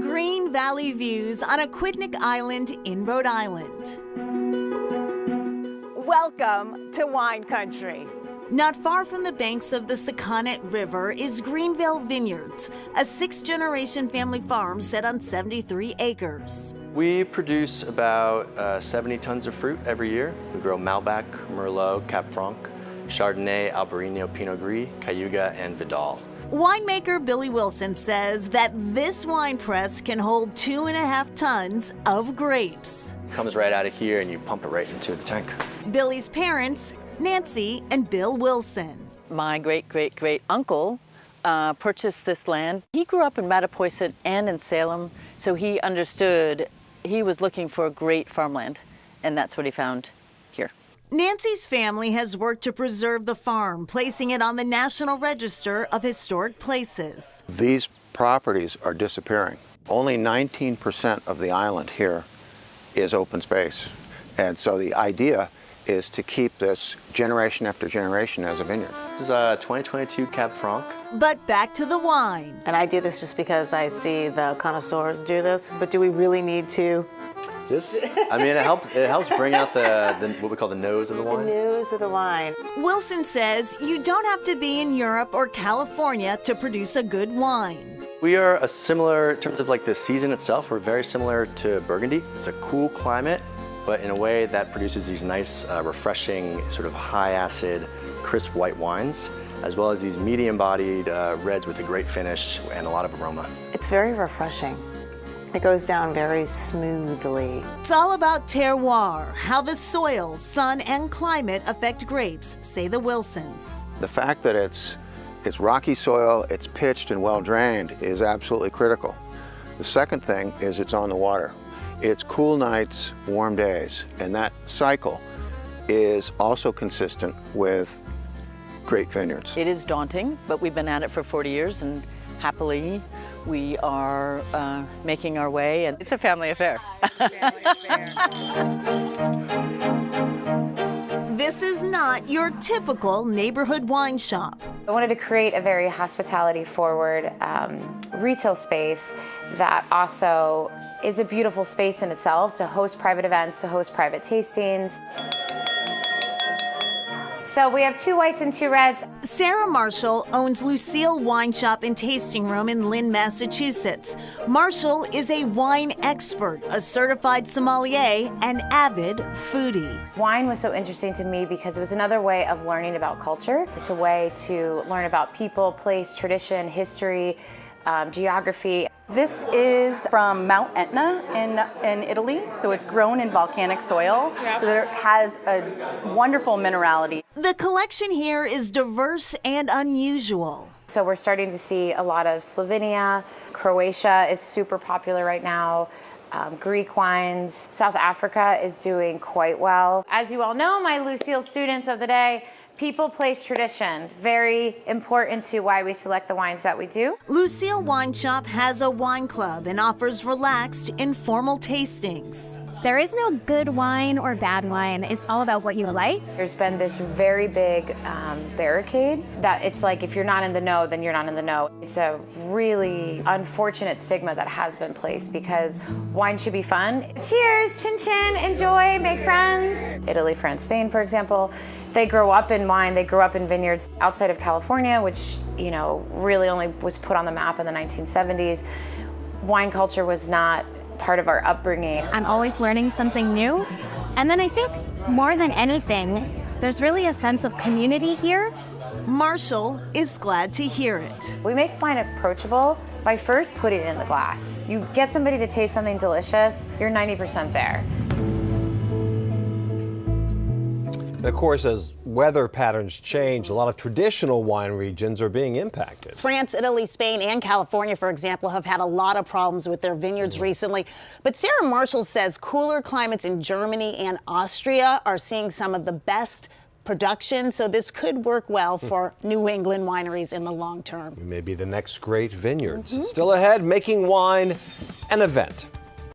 green valley views on Aquidneck Island in Rhode Island. Welcome to wine country. Not far from the banks of the Sakonnet River is Greenvale Vineyards, a sixth generation family farm set on 73 acres. We produce about uh, 70 tons of fruit every year. We grow Malbec, Merlot, Cab Franc, Chardonnay, Albarino, Pinot Gris, Cayuga, and Vidal. Winemaker Billy Wilson says that this wine press can hold two and a half tons of grapes. Comes right out of here and you pump it right into the tank. Billy's parents Nancy and Bill Wilson. My great great great uncle uh, purchased this land. He grew up in Mattapoisett and in Salem, so he understood he was looking for great farmland, and that's what he found here. Nancy's family has worked to preserve the farm, placing it on the National Register of Historic Places. These properties are disappearing. Only 19% of the island here is open space. And so the idea is to keep this generation after generation as a vineyard. This is a 2022 Cab Franc. But back to the wine. And I do this just because I see the connoisseurs do this, but do we really need to? This, I mean, it helps. It helps bring out the, the what we call the nose of the wine. The nose of the wine. Wilson says you don't have to be in Europe or California to produce a good wine. We are a similar, in terms of like the season itself, we're very similar to Burgundy. It's a cool climate but in a way that produces these nice, uh, refreshing, sort of high acid, crisp white wines, as well as these medium bodied uh, reds with a great finish and a lot of aroma. It's very refreshing. It goes down very smoothly. It's all about terroir, how the soil, sun, and climate affect grapes, say the Wilsons. The fact that it's, it's rocky soil, it's pitched and well drained is absolutely critical. The second thing is it's on the water. It's cool nights, warm days, and that cycle is also consistent with great vineyards. It is daunting, but we've been at it for 40 years and happily we are uh, making our way and it's a family affair. family affair. this is not your typical neighborhood wine shop. I wanted to create a very hospitality forward um, retail space that also is a beautiful space in itself to host private events, to host private tastings. So we have two whites and two reds. Sarah Marshall owns Lucille Wine Shop and Tasting Room in Lynn, Massachusetts. Marshall is a wine expert, a certified sommelier, and avid foodie. Wine was so interesting to me because it was another way of learning about culture. It's a way to learn about people, place, tradition, history, um, geography. This is from Mount Etna in, in Italy, so it's grown in volcanic soil, so it has a wonderful minerality. The collection here is diverse and unusual. So we're starting to see a lot of Slovenia, Croatia is super popular right now. Um, Greek wines. South Africa is doing quite well. As you all know, my Lucille students of the day, People, place, tradition. Very important to why we select the wines that we do. Lucille Wine Shop has a wine club and offers relaxed, informal tastings. There is no good wine or bad wine. It's all about what you like. There's been this very big um, barricade that it's like if you're not in the know, then you're not in the know. It's a really unfortunate stigma that has been placed because wine should be fun. Cheers, chin chin, enjoy, make friends. Italy, France, Spain, for example, they grow up in wine, they grow up in vineyards outside of California, which, you know, really only was put on the map in the 1970s. Wine culture was not part of our upbringing. I'm always learning something new. And then I think more than anything, there's really a sense of community here. Marshall is glad to hear it. We make wine approachable by first putting it in the glass. You get somebody to taste something delicious, you're 90% there. And of course, as weather patterns change, a lot of traditional wine regions are being impacted. France, Italy, Spain, and California, for example, have had a lot of problems with their vineyards mm -hmm. recently. But Sarah Marshall says cooler climates in Germany and Austria are seeing some of the best production, so this could work well hmm. for New England wineries in the long term. Maybe the next great vineyards. Mm -hmm. Still ahead, making wine an event.